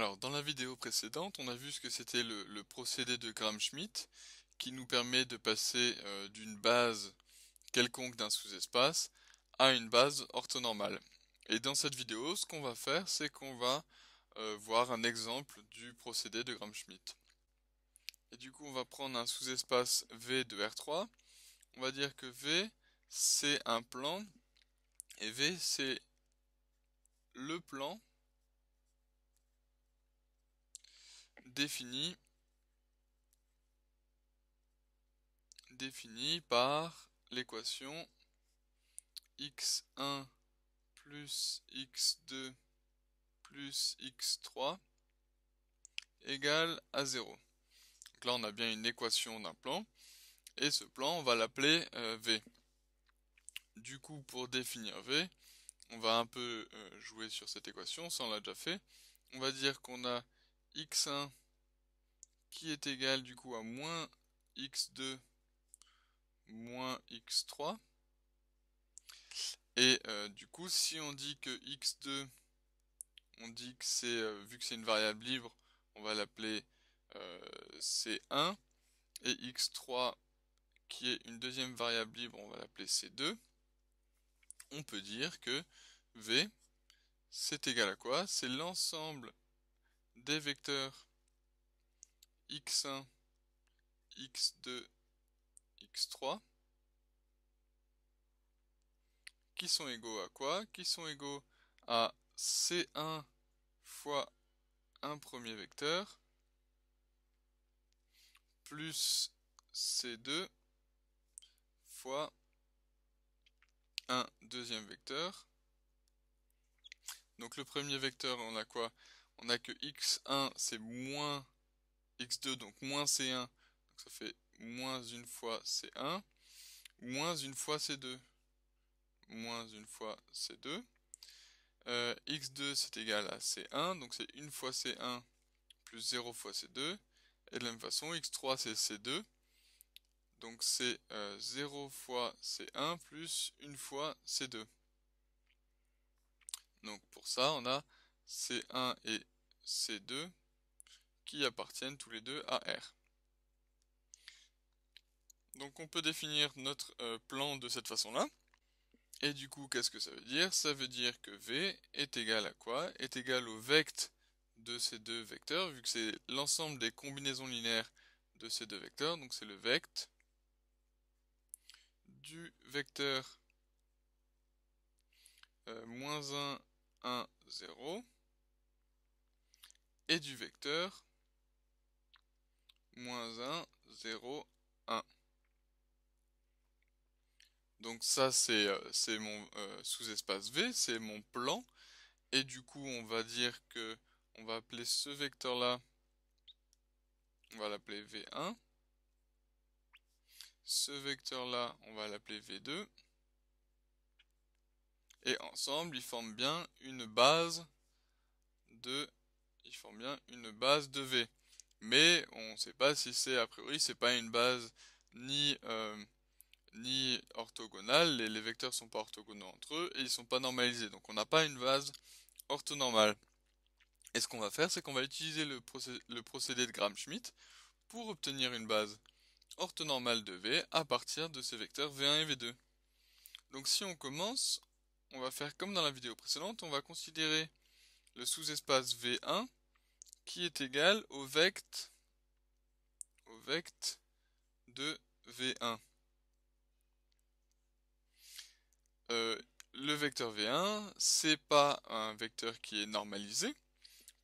Alors, dans la vidéo précédente, on a vu ce que c'était le, procédé de Gram-Schmidt, qui nous permet de passer euh, d'une base quelconque d'un sous-espace à une base orthonormale. Et dans cette vidéo, ce qu'on va faire, c'est qu'on va euh, voir un exemple du procédé de Gram-Schmidt. Et du coup, on va prendre un sous-espace V de R3. On va dire que V, c'est un plan, et V, c'est le plan défini défini par l'équation x1 plus x2 plus x3 égale à 0. Donc là on a bien une équation d'un plan et ce plan on va l'appeler euh, V. Du coup pour définir V, on va un peu euh, jouer sur cette équation, ça on l'a déjà fait. On va dire qu'on a x1 qui est égal du coup à moins x2 moins x3. Et euh, du coup, si on dit que x2, on dit que c'est, euh, vu que c'est une variable libre, on va l'appeler euh, c1, et x3, qui est une deuxième variable libre, on va l'appeler c2, on peut dire que v, c'est égal à quoi? C'est l'ensemble des vecteurs x1, x2, x3 qui sont égaux à quoi? Qui sont égaux à c1 fois un premier vecteur plus c2 fois un deuxième vecteur. Donc le premier vecteur, on a quoi? On a que x1 c'est moins x2, donc moins c1, donc ça fait moins une fois c1, moins une fois c2, moins une fois c2. Euh, x2 c'est égal à c1, donc c'est une fois c1 plus 0 fois c2. Et de la même façon, x3 c'est c2, donc c'est 0 euh, fois c1 plus une fois c2. Donc pour ça, on a c1 et c2 qui appartiennent tous les deux à R. Donc on peut définir notre euh, plan de cette façon-là. Et du coup, qu'est-ce que ça veut dire? Ça veut dire que V est égal à quoi? Est égal au vecte de ces deux vecteurs, vu que c'est l'ensemble des combinaisons linéaires de ces deux vecteurs. Donc c'est le vecte du vecteur euh, moins 1, 1, 0 et du vecteur moins 1, 0, 1. Donc ça c'est euh, mon euh, sous-espace V, c'est mon plan. Et du coup on va dire que on va appeler ce vecteur là, on va l'appeler V1. Ce vecteur là, on va l'appeler V2. Et ensemble, ils forment bien une base de ils forment bien une base de V mais on ne sait pas si c'est a priori c'est pas une base ni euh, ni orthogonale, les, les, vecteurs sont pas orthogonaux entre eux et ils sont pas normalisés, donc on n'a pas une base orthonormale. Et ce qu'on va faire, c'est qu'on va utiliser le, le procédé de Gram-Schmidt pour obtenir une base orthonormale de V à partir de ces vecteurs V1 et V2. Donc si on commence, on va faire comme dans la vidéo précédente, on va considérer le sous-espace V1 qui est égal au vecte de V1. Euh, le vecteur V1, c'est pas un vecteur qui est normalisé.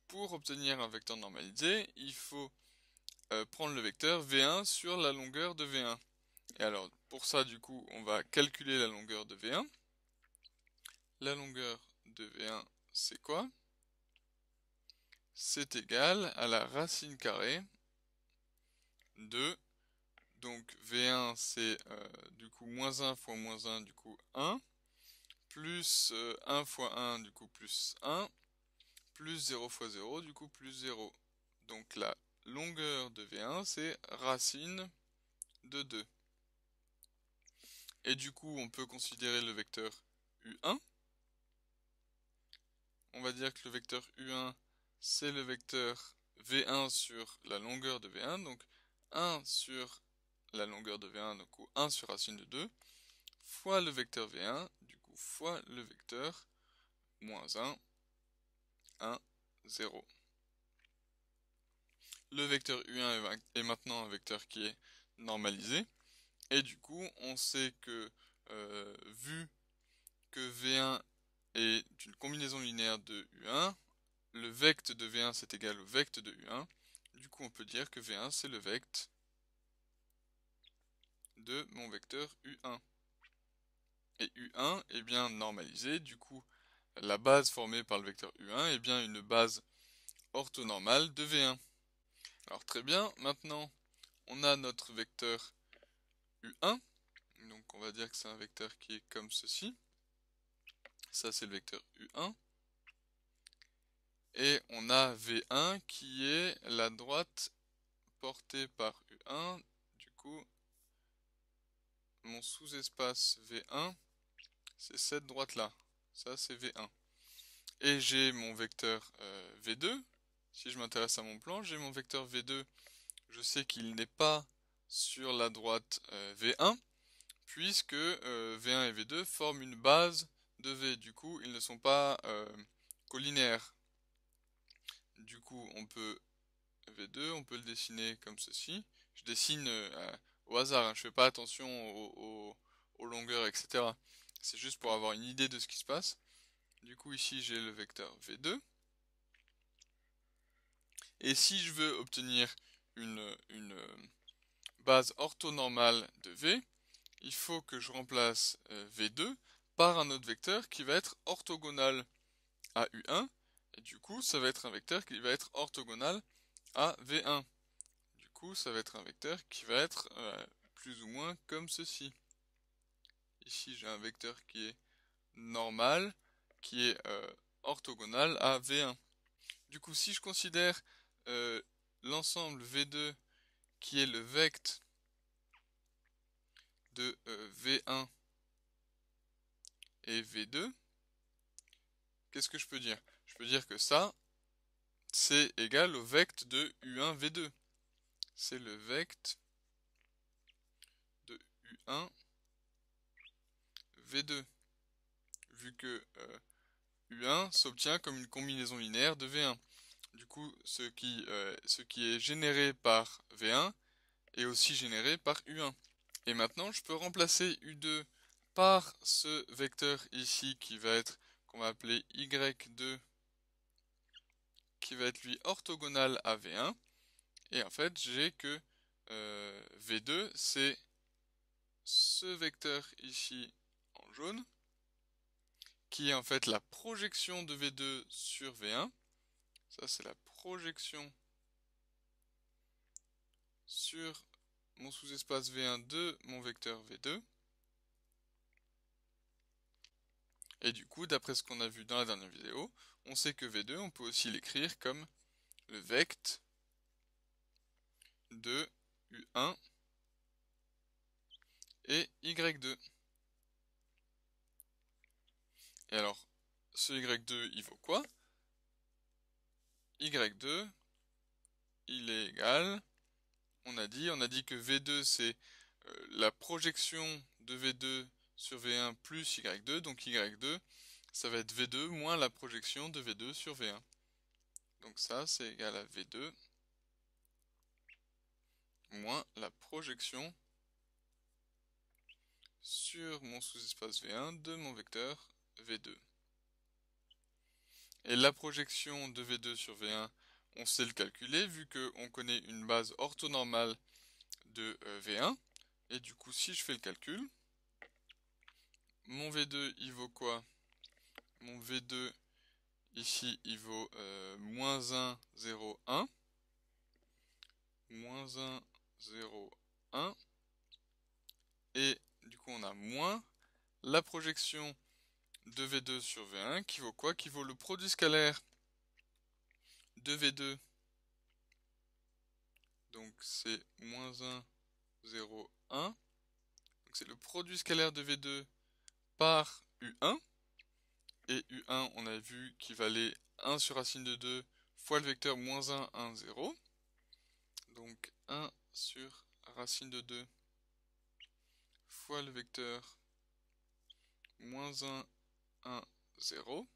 Pour obtenir un vecteur normalisé, il faut euh, prendre le vecteur V1 sur la longueur de V1. Et alors, pour ça, du coup, on va calculer la longueur de V1. La longueur de V1, c'est quoi? C'est égal à la racine carrée de donc V1 c'est euh, du coup moins 1 fois moins 1 du coup 1 plus 1 euh, fois 1 du coup plus 1 plus 0 fois 0 du coup plus 0 donc la longueur de V1 c'est racine de 2 et du coup on peut considérer le vecteur U1 on va dire que le vecteur U1 c'est le vecteur V1 sur la longueur de V1, donc 1 sur la longueur de V1, donc 1 sur racine de 2, fois le vecteur V1, du coup fois le vecteur moins 1, 1, 0. Le vecteur U1 est maintenant un vecteur qui est normalisé, et du coup on sait que euh, vu que V1 est une combinaison linéaire de U1, le vecte de V1 c'est égal au vecte de U1, du coup on peut dire que V1 c'est le vecte de mon vecteur U1. Et U1 est bien normalisé, du coup la base formée par le vecteur U1 est bien une base orthonormale de V1. Alors très bien, maintenant on a notre vecteur U1, donc on va dire que c'est un vecteur qui est comme ceci. Ça c'est le vecteur U1. Et on a V1 qui est la droite portée par U1. Du coup, mon sous-espace V1, c'est cette droite-là. Ça, c'est V1. Et j'ai mon vecteur euh, V2. Si je m'intéresse à mon plan, j'ai mon vecteur V2. Je sais qu'il n'est pas sur la droite euh, V1, puisque euh, V1 et V2 forment une base de V. Du coup, ils ne sont pas collinaires. Du coup, on peut V2, on peut le dessiner comme ceci. Je dessine euh, au hasard, hein. je fais pas attention aux, longueurs, etc. C'est juste pour avoir une idée de ce qui se passe. Du coup, ici, j'ai le vecteur V2. Et si je veux obtenir une, euh, base orthonormale de V, il faut que je remplace euh, V2 par un autre vecteur qui va être orthogonal à U1 du coup, ça va être un vecteur qui va être orthogonal à V1. Du coup, ça va être un vecteur qui va être euh, plus ou moins comme ceci. Ici, j'ai un vecteur qui est normal, qui est euh, orthogonal à V1. Du coup, si je considère euh, l'ensemble V2 qui est le vecte de V1 et V2, qu'est-ce que je peux dire? Peux dire que ça, c'est égal au vecte de U1 V2. C'est le vecte de U1 V2. Vu que euh, U1 s'obtient comme une combinaison linéaire de V1. Du coup, euh, ce qui est généré par V1 est aussi généré par U1. Et maintenant, je peux remplacer U2 par ce vecteur ici qui va être qu'on va appeler y2 qui va être lui orthogonal à V1 et en fait j'ai que euh, V2 c'est ce vecteur ici en jaune qui est en fait la projection de V2 sur V1 ça c'est la projection sur mon sous-espace V1 de mon vecteur V2 Et du coup, d'après ce qu'on a vu dans la dernière vidéo, on sait que V2, on peut aussi l'écrire comme le vecte de U1 et Y2. Et alors, ce Y2, il vaut quoi? Y2, il est égal, on a dit, on a dit que V2 c'est euh, la projection de V2 sur V1 plus Y2, donc Y2, ça va être V2 moins la projection de V2 sur V1. Donc ça, c'est égal à V2 moins la projection sur mon sous-espace V1 de mon vecteur V2. Et la projection de V2 sur V1, on sait le calculer vu qu'on connaît une base orthonormale de euh, V1. Et du coup, si je fais le calcul, mon V2 il vaut quoi? Mon V2 ici il vaut euh, moins 1, 0, 1. Moins 1, 0, 1. Et du coup on a moins la projection de V2 sur V1 qui vaut quoi? Qui vaut le produit scalaire de V2. Donc c'est moins 1, 0, 1. Donc c'est le produit scalaire de V2 par U1. Et U1, on a vu qu'il valait 1 sur racine de 2 fois le vecteur moins 1, 1, 0. Donc 1 sur racine de 2 fois le vecteur moins 1, 1, 0.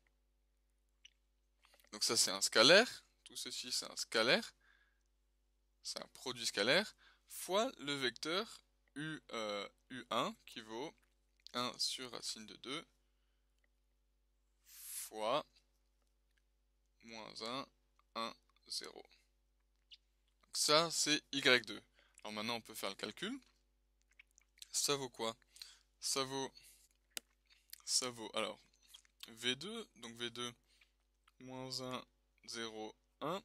Donc ça c'est un scalaire, tout ceci c'est un scalaire, c'est un produit scalaire, fois le vecteur U, U1 qui vaut 1 sur racine de 2 fois moins 1, 1, 0. Donc ça c'est Y2. Alors maintenant on peut faire le calcul. Ça vaut quoi? Ça vaut... Ça vaut... Alors, V2, donc V2, moins 1, 0, 1.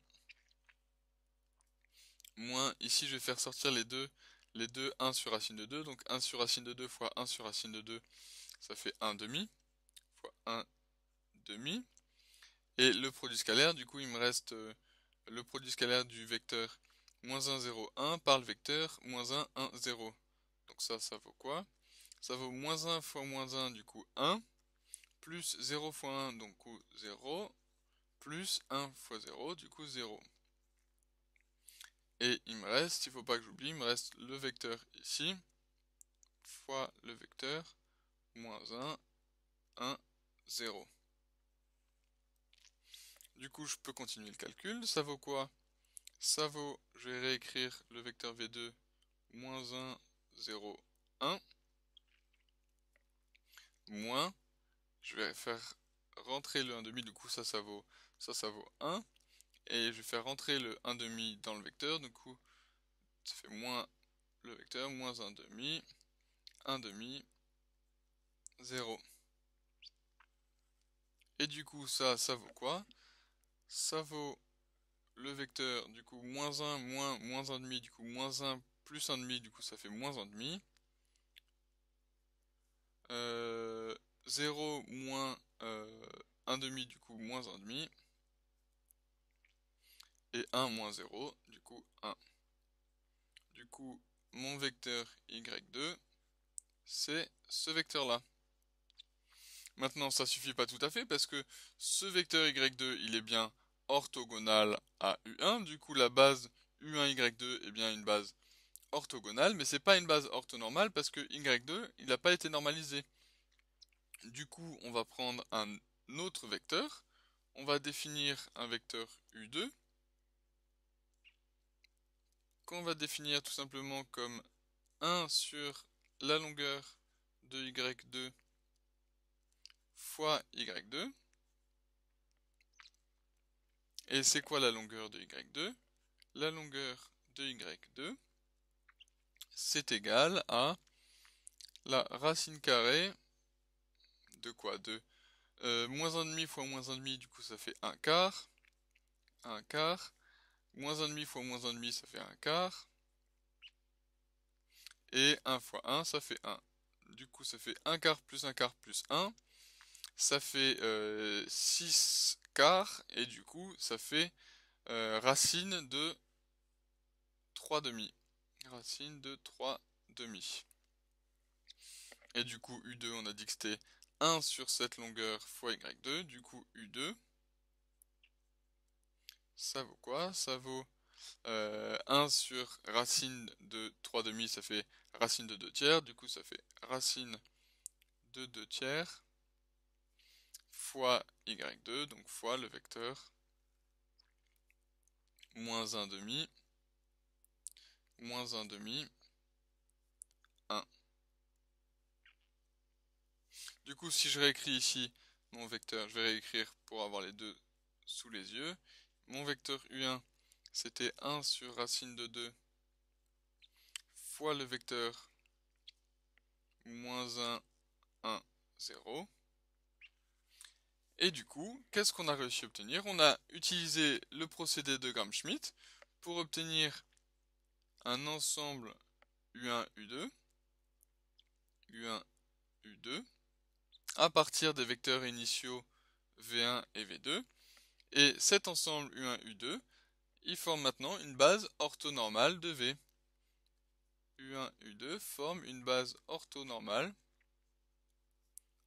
Moins, ici je vais faire sortir les deux, les deux 1 sur racine de 2. Donc 1 sur racine de 2 fois 1 sur racine de 2, ça fait 1 demi. Fois 1 demi. Et le produit scalaire, du coup il me reste euh, le produit scalaire du vecteur moins 1, 0, 1 par le vecteur moins 1, 1, 0. Donc ça, ça vaut quoi? Ça vaut moins 1 fois moins 1, du coup 1, plus 0 fois 1, donc 0, plus 1 fois 0, du coup 0. Et il me reste, il ne faut pas que j'oublie, il me reste le vecteur ici, fois le vecteur moins 1, 1, 0. Du coup, je peux continuer le calcul. Ça vaut quoi? Ça vaut, je vais réécrire le vecteur V2, moins 1, 0, 1, moins, je vais faire rentrer le 1 demi, du coup ça, ça vaut, ça, ça vaut 1, et je vais faire rentrer le 1 demi dans le vecteur, du coup, ça fait moins le vecteur, moins 1 demi, 1 demi, 0. Et du coup, ça, ça vaut quoi? Ça vaut le vecteur, du coup, moins 1, moins, moins 1 demi, du coup, moins 1 plus 1,5, du coup ça fait moins 1,5. Euh, 0 moins euh, 1,5, du coup moins 1,5. Et 1 moins 0, du coup 1. Du coup, mon vecteur y2, c'est ce vecteur-là. Maintenant, ça suffit pas tout à fait parce que ce vecteur y2, il est bien orthogonal à u1. Du coup, la base u1y2 est bien une base orthogonale, mais c'est pas une base orthonormale parce que y2, il n'a pas été normalisé. Du coup, on va prendre un autre vecteur. On va définir un vecteur u2 qu'on va définir tout simplement comme 1 sur la longueur de y2 fois y2. Et c'est quoi la longueur de y2 La longueur de y2, c'est égal à la racine carrée de quoi? De euh, moins 1,5 fois moins 1,5, du coup ça fait 1 quart. 1 quart. Moins 1,5 fois moins 1,5, ça fait 1 quart. Et 1 fois 1, ça fait 1. Du coup ça fait 1 quart plus 1 quart plus 1. Ça fait euh, 6 quarts. Et du coup ça fait euh, racine de 3 demi racine de 3 demi. Et du coup, U2, on a dit que c'était 1 sur cette longueur fois Y2. Du coup, U2, ça vaut quoi? Ça vaut 1 euh, sur racine de 3 demi, ça fait racine de 2 tiers. Du coup, ça fait racine de 2 tiers fois Y2, donc fois le vecteur moins 1 demi moins 1 demi, 1. Du coup, si je réécris ici mon vecteur, je vais réécrire pour avoir les deux sous les yeux. Mon vecteur U1, c'était 1 sur racine de 2 fois le vecteur moins 1, 1, 0. Et du coup, qu'est-ce qu'on a réussi à obtenir? On a utilisé le procédé de Gram-Schmidt pour obtenir un ensemble U1, U2, U1, U2, à partir des vecteurs initiaux V1 et V2. Et cet ensemble U1, U2, il forme maintenant une base orthonormale de V. U1, U2 forme une base orthonormale,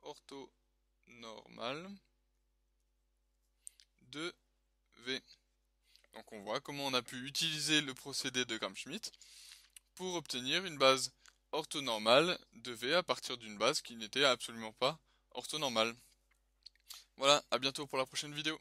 orthonormale de V. voilà comment on a pu utiliser le procédé de Gram-Schmidt pour obtenir une base orthonormale de V à partir d'une base qui n'était absolument pas orthonormale. Voilà, à bientôt pour la prochaine vidéo.